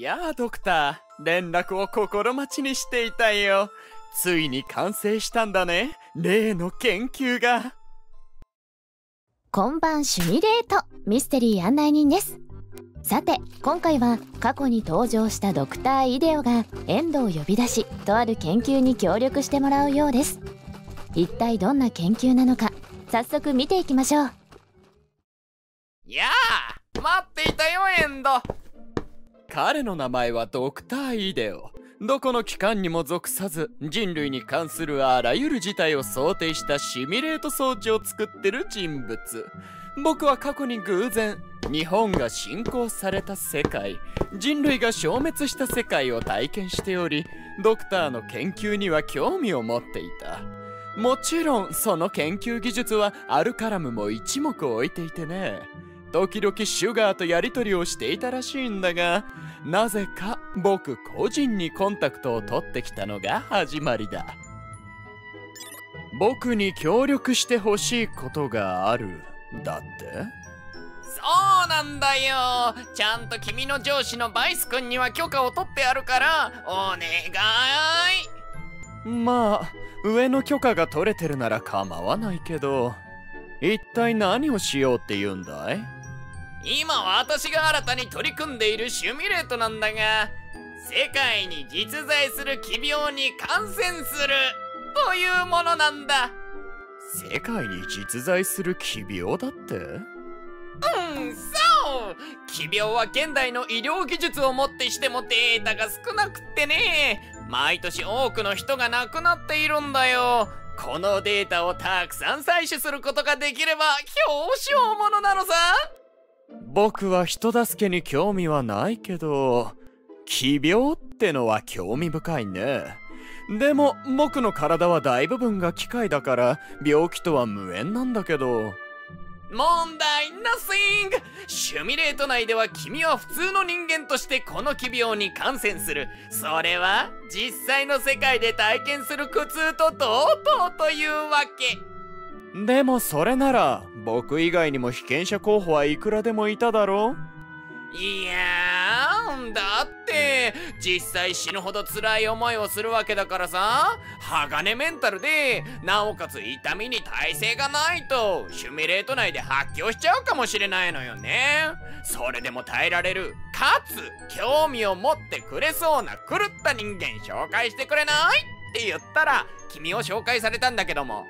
やあドクター。連絡を心待ちにしていたよ。ついに完成したんだね。例の研究が。今晩シミュレートミステリー案内人です。さて今回は過去に登場したドクターイデオがエンドを呼び出しとある研究に協力してもらうようです。一体どんな研究なのか早速見ていきましょう。やあ待っていたよエンド彼の名前はドクターイデオ。どこの機関にも属さず人類に関するあらゆる事態を想定したシミュレート装置を作ってる人物。僕は過去に偶然日本が侵攻された世界。人類が消滅した世界を体験しておりドクターの研究には興味を持っていた。もちろんその研究技術はアルカラムも一目置いていてね。時々シュガーとやり取りをしていたらしいんだがなぜか僕個人にコンタクトを取ってきたのが始まりだ。僕に協力してほしいことがある。だって？そうなんだよ。ちゃんと君の上司のバイス君には許可を取ってあるからお願い。まあ上の許可が取れてるなら構わないけど一体何をしようって言うんだい？今私が新たに取り組んでいるシミュレートなんだが世界に実在する奇病に感染するというものなんだ。世界に実在する奇病だって？うんそう。奇病は現代の医療技術をもってしてもデータが少なくってね。毎年多くの人が亡くなっているんだよ。このデータをたくさん採取することができれば表彰ものなのさ僕は人助けに興味はないけど奇病ってのは興味深いね。でも僕の体は大部分が機械だから病気とは無縁なんだけど。問題 Nothing! シミレート内では君は普通の人間としてこの奇病に感染する。それは実際の世界で体験する苦痛と同等というわけ。でもそれなら僕以外にも被験者候補はいくらでもいただろう？いやーだって実際死ぬほど辛い思いをするわけだからさ。鋼メンタルでなおかつ痛みに耐性がないとシュミレート内で発狂しちゃうかもしれないのよね。それでも耐えられるかつ興味を持ってくれそうな狂った人間紹介してくれない？って言ったら君を紹介されたんだけども。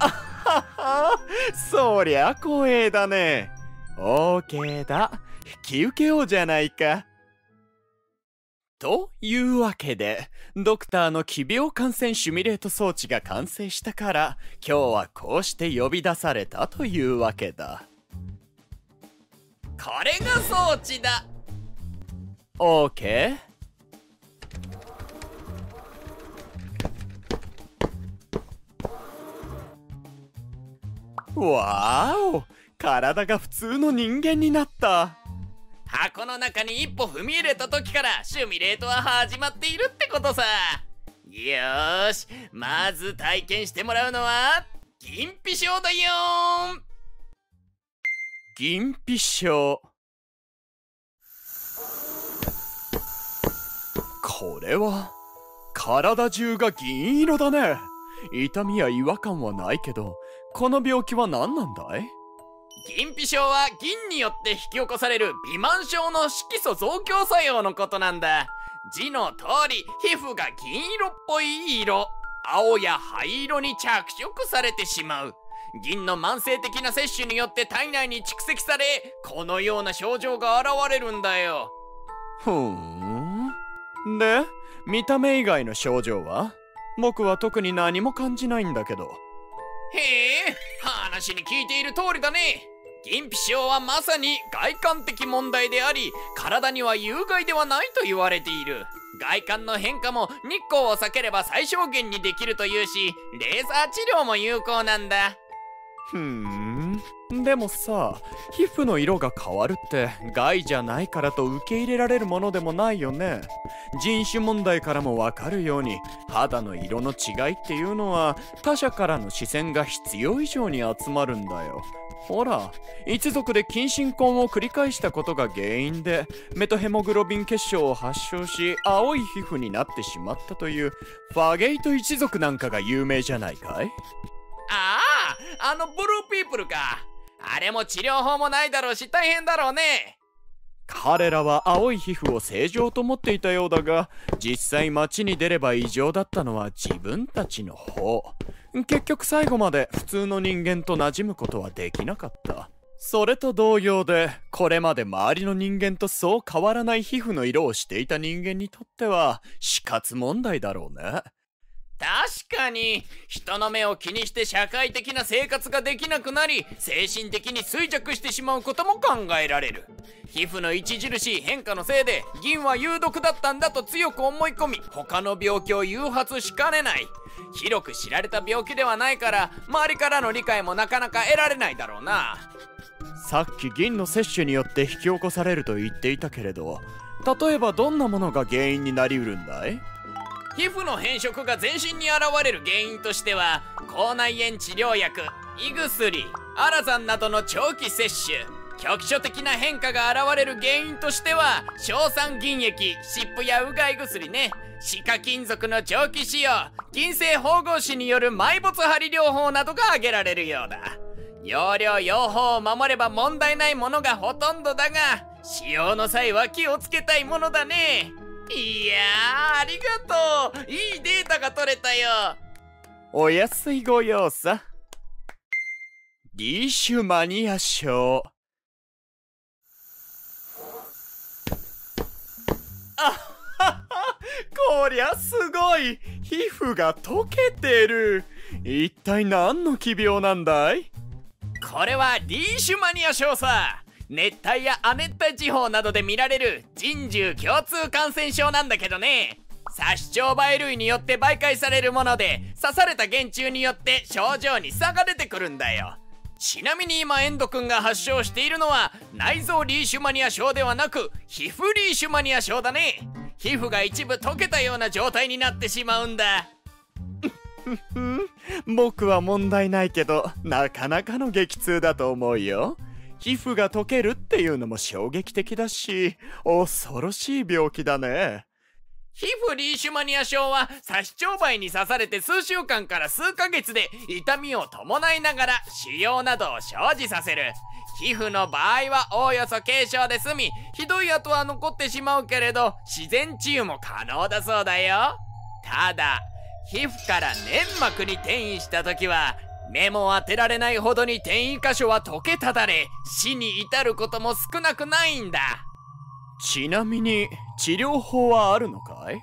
あははそりゃ光栄だね。OK だ。引き受けようじゃないか。というわけでドクターの奇病感染シミュレート装置が完成したから今日はこうして呼び出されたというわけだ。これが装置だ。OK わーお体が普通の人間になった。箱の中に一歩踏み入れた時からシミュレートは始まっているってことさ。よーしまず体験してもらうのは銀皮症だよ銀皮症これは体中が銀色だね。痛みや違和感はないけどこの病気は何なんだい？銀皮症は銀によって引き起こされる微満症の色素増強作用のことなんだ。字の通り皮膚が銀色っぽい色。青や灰色に着色されてしまう。銀の慢性的な摂取によって体内に蓄積されこのような症状が現れるんだよ。ふーん。で見た目以外の症状は？僕は特に何も感じないんだけどへえ話に聞いている通りだね。銀皮症はまさに外観的問題であり体には有害ではないと言われている。外観の変化も日光を避ければ最小限にできるというしレーザー治療も有効なんだ。ふーん。でもさ皮膚の色が変わるって害じゃないからと受け入れられるものでもないよね。人種問題からもわかるように肌の色の違いっていうのは他者からの視線が必要以上に集まるんだよ。ほら一族で近親婚を繰り返したことが原因でメトヘモグロビン結晶を発症し青い皮膚になってしまったというファゲイト一族なんかが有名じゃないかい？あああのブルーピープルか。あれも治療法もないだろうし大変だろうね。彼らは青い皮膚を正常と思っていたようだが実際街に出れば異常だったのは自分たちの方。結局最後まで普通の人間と馴染むことはできなかった。それと同様でこれまで周りの人間とそう変わらない皮膚の色をしていた人間にとっては死活問題だろうね。かに人の目を気にして社会的な生活ができなくなり精神的に衰弱してしまうことも考えられる。皮膚の著しい変化のせいで銀は有毒だったんだと強く思い込み他の病気を誘発しかねない。広く知られた病気ではないから周りからの理解もなかなか得られないだろうな。さっき銀の摂取によって引き起こされると言っていたけれど例えばどんなものが原因になりうるんだい？皮膚の変色が全身に現れる原因としては口内炎治療薬胃薬アラザンなどの長期摂取局所的な変化が現れる原因としては硝酸銀液湿布やうがい薬ね歯科金属の長期使用金星縫合紙による埋没針療法などが挙げられるようだ。用量用法を守れば問題ないものがほとんどだが使用の際は気をつけたいものだね。いやありがとう。いいデータが取れたよ。お安いご用さリーシュマニア賞こりゃすごい。皮膚が溶けてる。一体何の奇病なんだい？これはリーシュマニア症さ熱帯や亜熱帯地方などで見られる人獣共通感染症なんだけどね。殺傷梅類によって媒介されるもので刺された原虫によって症状に差が出てくるんだよ。ちなみに今エンド君が発症しているのは内臓リーシュマニア症ではなく皮膚リーシュマニア症だね。皮膚が一部溶けたような状態になってしまうんだ。僕は問題ないけどなかなかの激痛だと思うよ。皮膚が溶けるっていうのも衝撃的だし恐ろしい病気だね。皮膚リーシュマニア症は刺し腸梅に刺されて数週間から数ヶ月で痛みを伴いながら腫瘍などを生じさせる。皮膚の場合はおおよそ軽症で済みひどい跡は残ってしまうけれど自然治癒も可能だそうだよ。ただ皮膚から粘膜に転移した時は目も当てられないほどに転移箇所は溶けただれ死に至ることも少なくないんだ。ちなみに治療法はあるのかい？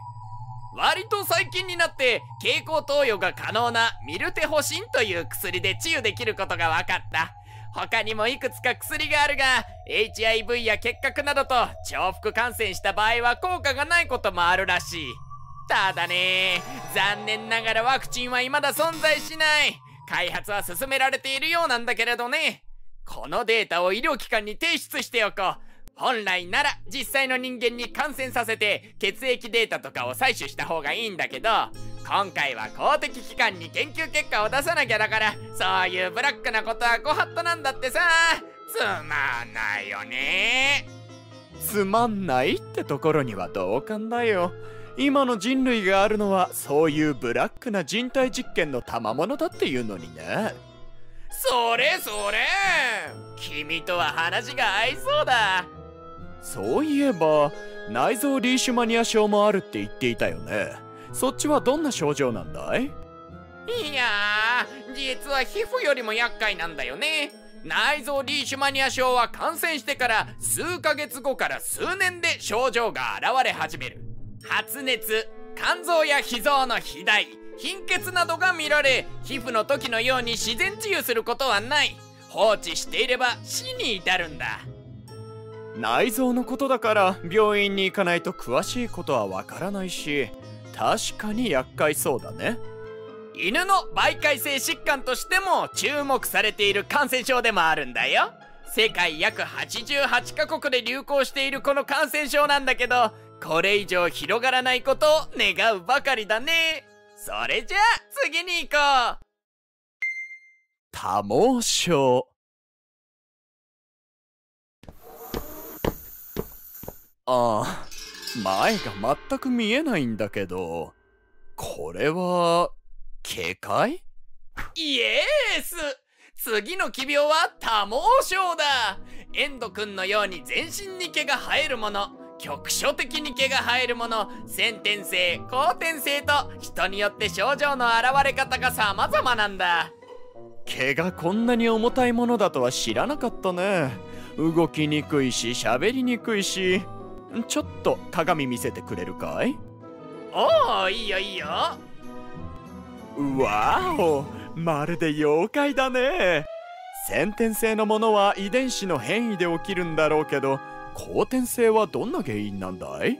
割と最近になって経口投与が可能なミルテホシンという薬で治癒できることが分かった。他にもいくつか薬があるが HIV や結核などと重複感染した場合は効果がないこともあるらしい。ただね残念ながらワクチンは未だ存在しない開発は進められているようなんだけれどね。このデータを医療機関に提出しておこう。本来なら実際の人間に感染させて血液データとかを採取した方がいいんだけど今回は公的機関に研究結果を出さなきゃだからそういうブラックなことはご法度なんだってさ。つまんないよね。つまんないってところには同感だよ。今の人類があるのはそういうブラックな人体実験の賜物だっていうのにね。それそれ。君とは話が合いそうだ。そういえば内臓リーシュマニア症もあるって言っていたよね。そっちはどんな症状なんだい？いやー実は皮膚よりも厄介なんだよね。内臓リーシュマニア症は感染してから数ヶ月後から数年で症状が現れ始める発熱肝臓や脾臓の肥大貧血などが見られ皮膚の時のように自然治癒することはない。放置していれば死に至るんだ。内臓のことだから病院に行かないと詳しいことはわからないし確かに厄介そうだね。犬の媒介性疾患としても注目されている感染症でもあるんだよ。世界約88カ国で流行しているこの感染症なんだけどこれ以上広がらないことを願うばかりだね。それじゃあ次に行こう。多毛症。ああ前が全く見えないんだけどこれは警戒？イエース！次の奇病は多毛症だ。エンド君のように全身に毛が生えるもの。局所的に毛が生えるもの先天性後天性と人によって症状の現れ方が様々なんだ。毛がこんなに重たいものだとは知らなかったね。動きにくいし喋りにくいし。ちょっと鏡見せてくれるかい？おおいいよいいよ。わおまるで妖怪だね。先天性のものは遺伝子の変異で起きるんだろうけど後天性はどんな原因なんだい？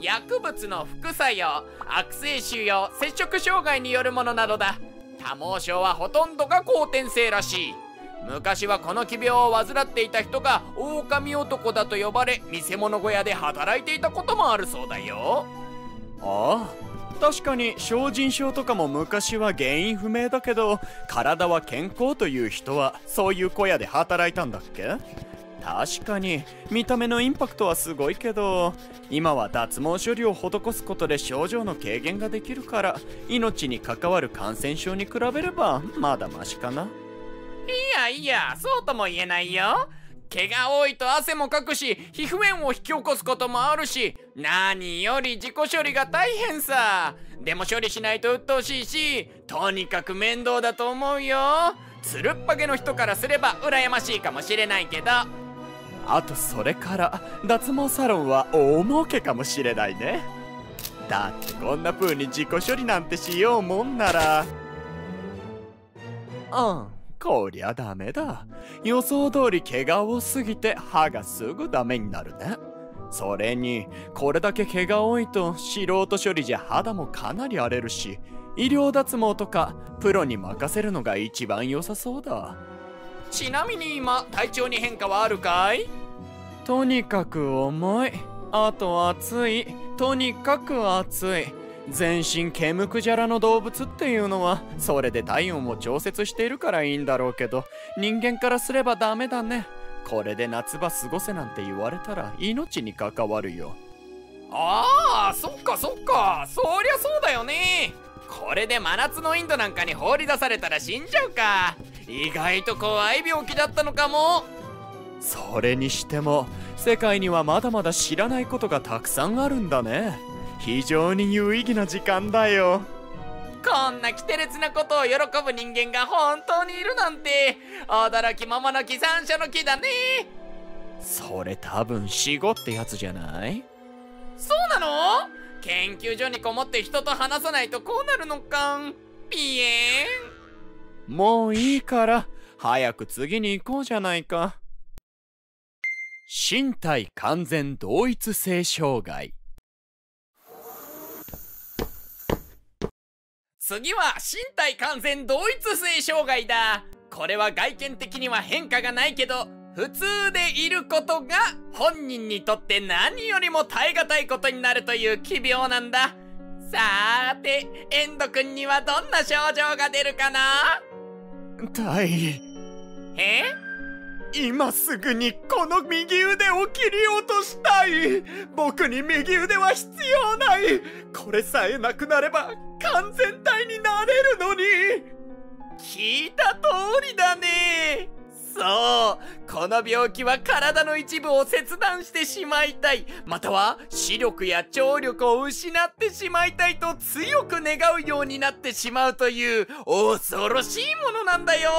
薬物の副作用悪性腫瘍接触障害によるものなどだ。多毛症はほとんどが後天性らしい。昔はこの奇病を患っていた人が狼男だと呼ばれ見せ物小屋で働いていたこともあるそうだよ。ああ確かに精進症とかも昔は原因不明だけど体は健康という人はそういう小屋で働いたんだっけ？確かに。見た目のインパクトはすごいけど今は脱毛処理を施すことで症状の軽減ができるから命に関わる感染症に比べればまだマシかな。いやいやそうとも言えないよ。毛が多いと汗もかくし皮膚炎を引き起こすこともあるし何より自己処理が大変さ。でも処理しないと鬱陶しいしとにかく面倒だと思うよ。つるっぱげの人からすれば羨ましいかもしれないけど。あとそれから脱毛サロンは大儲けかもしれないね。だってこんな風に自己処理なんてしようもんなら。うんこりゃダメだ。予想通り毛が多すぎて歯がすぐダメになるね。それにこれだけ毛が多いと素人処理じゃ肌もかなり荒れるし医療脱毛とかプロに任せるのが一番良さそうだ。ちなみに今体調に変化はあるかい？とにかく重い。あと暑い。とにかく暑い。全身毛むくじゃらの動物っていうのはそれで体温を調節しているからいいんだろうけど人間からすればダメだね。これで夏場過ごせなんて言われたら命に関わるよ。ああそっかそっか。そりゃそうだよねこれで真夏のインドなんかに放り出されたら死んじゃうか。意外と怖い病気だったのかも。それにしても世界にはまだまだ知らないことがたくさんあるんだね。非常に有意義な時間だよ。こんな奇て烈なことを喜ぶ人間が本当にいるなんて驚き桃の木三者の木だね。それ多分死後ってやつじゃない？そうなの？研究所にこもって人と話さないとこうなるのかピエン。もういいから早く次に行こうじゃないか。身体完全同一性障害。次は身体完全同一性障害だ。これは外見的には変化がないけど普通でいることが本人にとって何よりも耐え難いことになるという奇病なんだ。さーてエンド君にはどんな症状が出るかな？タイえ？今すぐにこの右腕を切り落としたい。僕に右腕は必要ない。これさえなくなれば完全体になれるのに。聞いた通りだねそう。この病気は体の一部を切断してしまいたい。または視力や聴力を失ってしまいたいと強く願うようになってしまうという恐ろしいものなんだよ。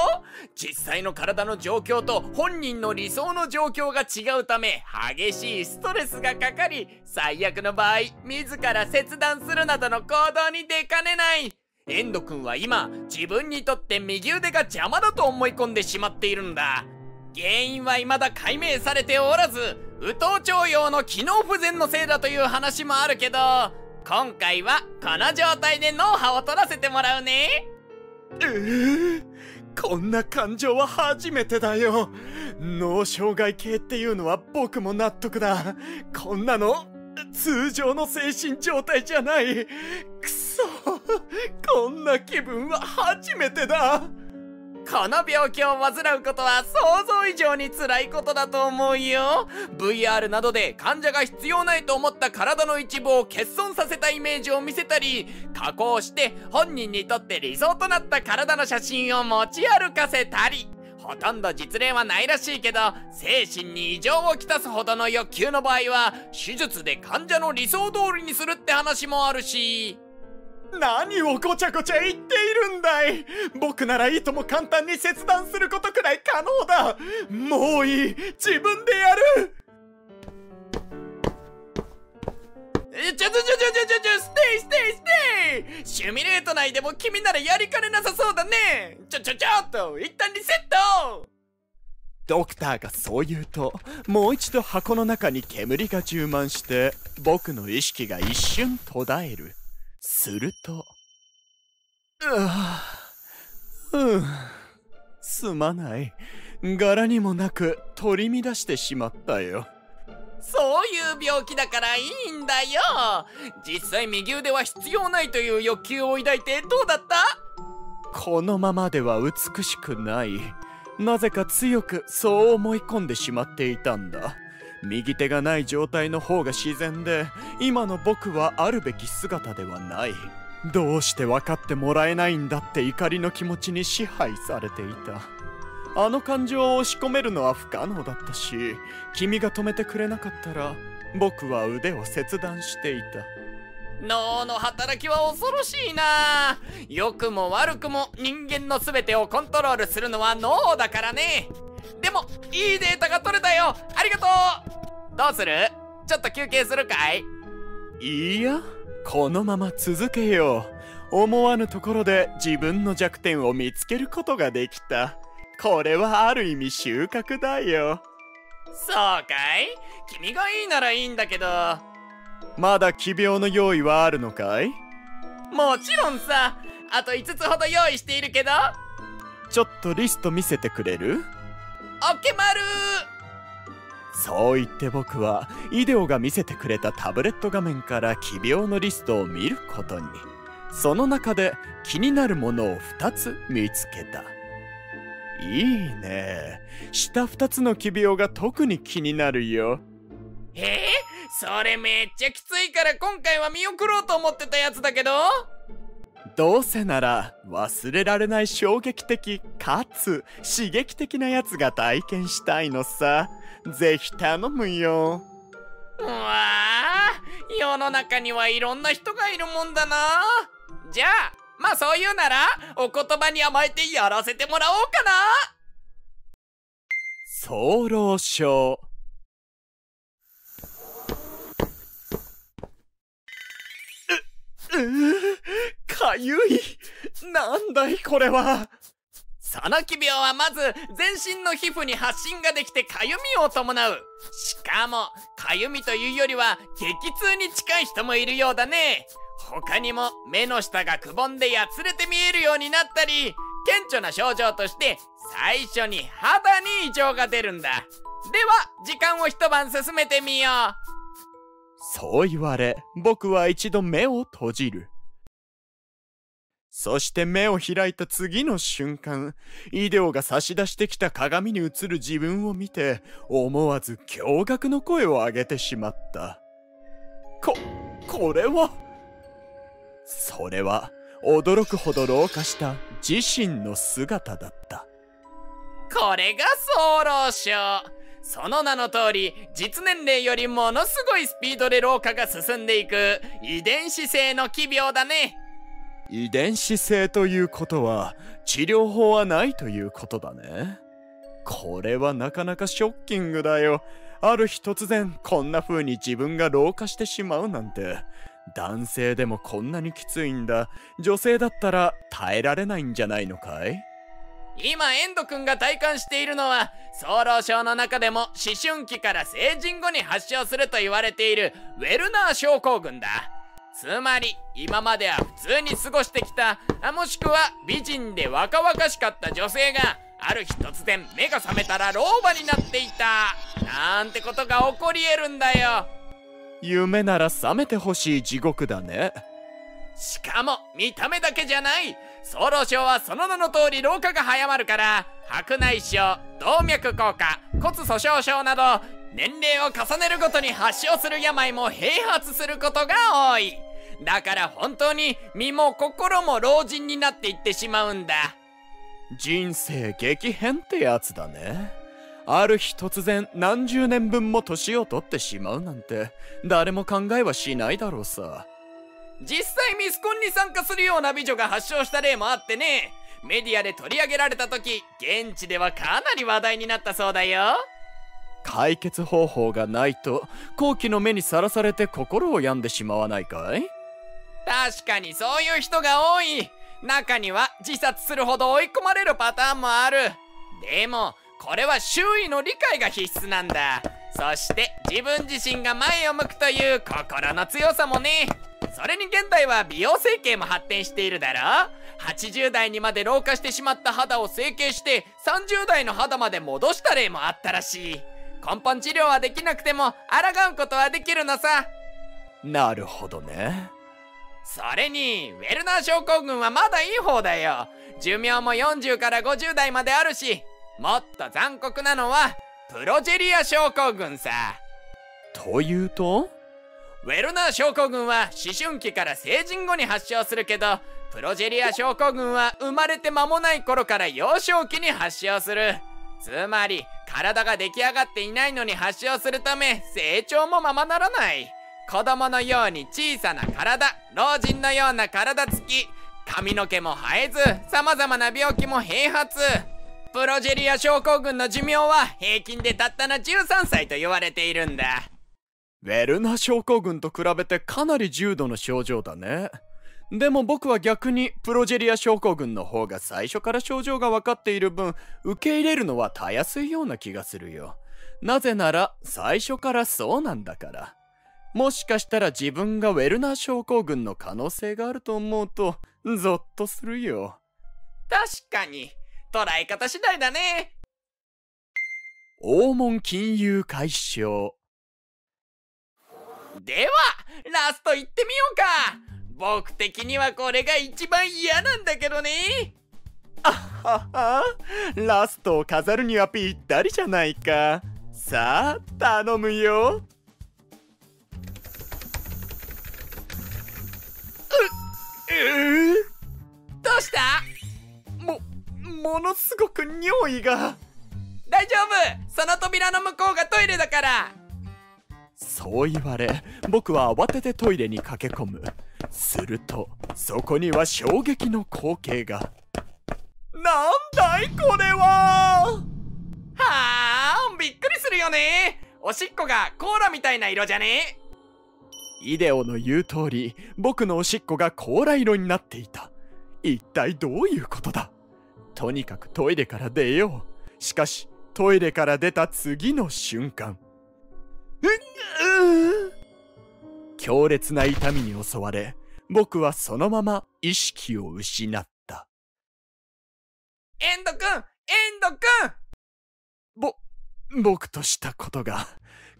実際の体の状況と本人の理想の状況が違うため激しいストレスがかかり最悪の場合自ら切断するなどの行動に出かねない。エンド君は今自分にとって右腕が邪魔だと思い込んでしまっているんだ。原因は未だ解明されておらず右頭腸葉の機能不全のせいだという話もあるけど今回はこの状態で脳波を取らせてもらうね。えー、こんな感情は初めてだよ。脳障害系っていうのは僕も納得だ。こんなの通常の精神状態じゃない。くそ。こんな気分は初めてだ。この病気を患うことは想像以上に辛いことだと思うよ。VR などで患者が必要ないと思った体の一部を欠損させたイメージを見せたり加工して本人にとって理想となった体の写真を持ち歩かせたり。ほとんど実例はないらしいけど精神に異常をきたすほどの欲求の場合は手術で患者の理想通りにするって話もあるし。何をごちゃごちゃ言っているんだい。僕ならいとも簡単に切断することくらい可能だ。もういい。自分でやる。えちょちょちょちょちょちょステイ stay stay シュミレート内でも君ならやりかねなさそうだねちょちょちょっと一旦リセットドクターがそう言うともう一度箱の中に煙が充満して僕の意識が一瞬途絶えるすると、うあ、うん、すまない。柄にもなく取り乱してしまったよ。そういう病気だからいいんだよ実際右腕は必要ないという欲求を抱いてどうだった？このままでは美しくない。なぜか強くそう思い込んでしまっていたんだ。右手がない状態の方が自然で今の僕はあるべき姿ではないどうして分かってもらえないんだって怒りの気持ちに支配されていたあの感情を押し込めるのは不可能だったし君が止めてくれなかったら僕は腕を切断していた。脳の働きは恐ろしいな。良くも悪くも人間の全てをコントロールするのは脳だからね。でもいいデータが取れたよ。ありがとう。どうする？ちょっと休憩するかい？いや。このまま続けよう。思わぬところで自分の弱点を見つけることができたこれはある意味収穫だよ。そうかい？君がいいならいいんだけど。まだ奇病の用意はあるのかい？もちろんさ。あと5つほど用意しているけど。ちょっとリスト見せてくれる？オッケーマルそう言って僕はイデオが見せてくれたタブレット画面から奇病のリストを見ることに。その中で気になるものを2つ見つけたいいね。下2つの奇病が特に気になるよ。えー、それめっちゃきついから今回は見送ろうと思ってたやつだけど？どうせなら忘れられない衝撃的かつ刺激的なやつが体験したいのさ。ぜひ頼むよ。うわあ世の中にはいろんな人がいるもんだな。じゃあまあそう言うならお言葉に甘えてやらせてもらおうかな。早漏症かゆい。なんだいこれは。その奇病はまず全身の皮膚に発疹ができてかゆみを伴う。しかもかゆみというよりは激痛に近い人もいるようだね他にも目の下がくぼんでやつれて見えるようになったり顕著な症状として最初に肌に異常が出るんだでは時間を一晩進めてみようそう言われ、僕は一度目を閉じる。そして目を開いた次の瞬間、イデオが差し出してきた鏡に映る自分を見て、思わず驚愕の声を上げてしまった。こ、これはそれは、驚くほど老化した自身の姿だった。これが早漏症。その名の通り実年齢よりものすごいスピードで老化が進んでいく遺伝子性の奇病だね遺伝子性ということは治療法はないということだねこれはなかなかショッキングだよある日突然こんな風に自分が老化してしまうなんて男性でもこんなにきついんだ。女性だったら耐えられないんじゃないのかい？今エンド君が体感しているのは早漏症の中でも思春期から成人後に発症すると言われているウェルナー症候群だ。つまり今までは普通に過ごしてきたもしくは美人で若々しかった女性がある日突然目が覚めたら老婆になっていた。なんてことが起こり得るんだよ。夢なら覚めてほしい地獄だね。しかも見た目だけじゃない。早漏症はその名の通り老化が早まるから白内障動脈硬化骨粗しょう症など年齢を重ねるごとに発症する病も併発することが多い。だから本当に身も心も老人になっていってしまうんだ。人生激変ってやつだねある日突然何十年分も年を取ってしまうなんて誰も考えはしないだろうさ。実際ミスコンに参加するような美女が発症した例もあってね。メディアで取り上げられた時現地ではかなり話題になったそうだよ。解決方法がないと好奇の目にさらされて心を病んでしまわないかい？確かにそういう人が多い。中には自殺するほど追い込まれるパターンもある。でもこれは周囲の理解が必須なんだ。そして自分自身が前を向くという心の強さもね。それに現代は美容整形も発展しているだろ。80代にまで老化してしまった肌を整形して30代の肌まで戻した例もあったらしい。根本治療はできなくても抗うことはできるのさ。なるほどね。それにウェルナー症候群はまだいい方だよ。寿命も40から50代まであるしもっと残酷なのはプロジェリア症候群さ。というと？ウェルナー症候群は思春期から成人後に発症するけどプロジェリア症候群は生まれて間もない頃から幼少期に発症する。つまり体が出来上がっていないのに発症するため成長もままならない。子供のように小さな体老人のような体つき髪の毛も生えず様々な病気も併発プロジェリア症候群の寿命は平均でたったの13歳と言われているんだ。ウェルナ症候群と比べてかなり重度の症状だね。でも僕は逆にプロジェリア症候群の方が最初から症状が分かっている分受け入れるのはたやすいような気がするよ。なぜなら最初からそうなんだから。もしかしたら自分がウェルナー症候群の可能性があると思うとゾッとするよ。確かに捉え方次第だね。黄門金融解消。ではラスト行ってみようか。僕的にはこれが一番嫌なんだけどね。あはは。ラストを飾るにはぴったりじゃないか。さあ頼むよ。ううどうした？もものすごく尿意が。大丈夫。その扉の向こうがトイレだから。そう言われ僕は慌ててトイレに駆け込む。するとそこには衝撃の光景が。なんだいこれは！はあびっくりするよね。おしっこがコーラみたいな色じゃね。イデオの言う通り僕のおしっこがコーラ色になっていた。一体どういうことだ？とにかくトイレから出よう。しかしトイレから出た次の瞬間。強烈な痛みに襲われ僕はそのまま意識を失った。エンドくんエンドくんぼ僕としたことが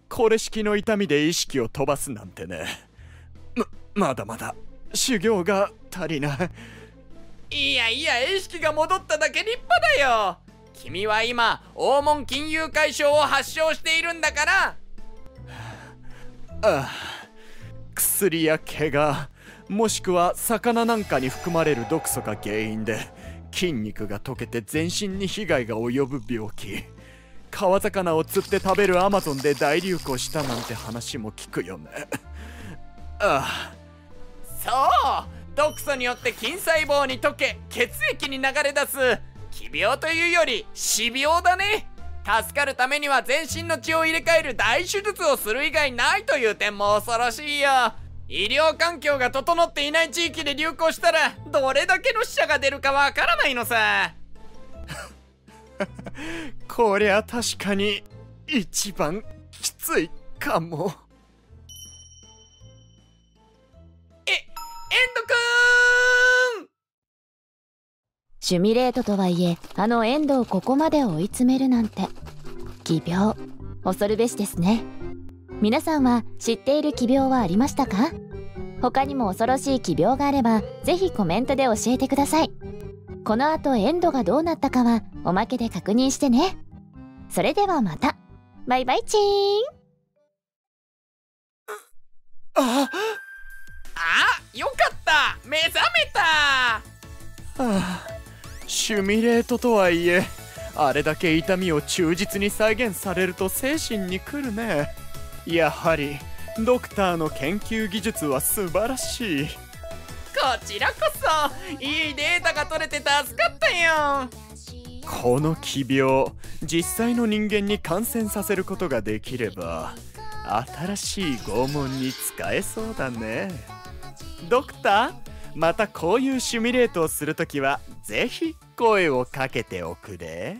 これ式の痛みで意識を飛ばすなんてね。ままだまだ修行が足りないいやいや意識が戻っただけ立派だよ。君は今黄門金融解消を発症しているんだから。ああ。薬や怪我もしくは魚なんかに含まれる毒素が原因で筋肉が溶けて全身に被害が及ぶ病気。川魚を釣って食べるアマゾンで大流行したなんて話も聞くよね。ああ。そう毒素によって筋細胞に溶け血液に流れ出す奇病というより死病だね。助かるためには全身の血を入れ替える大手術をする以外ないという点も恐ろしいよ。医療環境が整っていない地域で流行したらどれだけの死者が出るかわからないのさ。こりゃ確かに一番きついかも。ドくん！シュミレートとはいえあのエンドをここまで追い詰めるなんて奇病。恐るべしですね。皆さんは知っている奇病はありましたか？他にも恐ろしい奇病があればぜひコメントで教えてください。この後エンドがどうなったかはおまけで確認してね。それではまた。バイバイチーン。あた。目覚めた。ああシュミレートとはいえあれだけ痛みを忠実に再現されると精神にくるね。やはりドクターの研究技術は素晴らしい。こちらこそいいデータが取れて助かったよ。この奇病実際の人間に感染させることができれば新しい拷問に使えそうだねドクター？またこういうシミュレートをするときはぜひ声をかけておくれ。